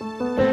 Música